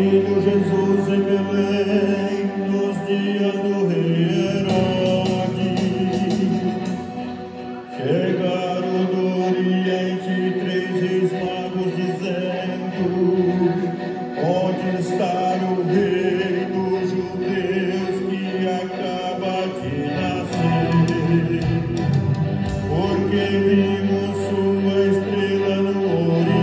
Menino Jesus em Belém, nos dias do rei Herodes, chegaram do Oriente três reis magos dizendo: Onde está o rei dos judeus que acaba de nascer? Porque vimos sua estrela no Oriente.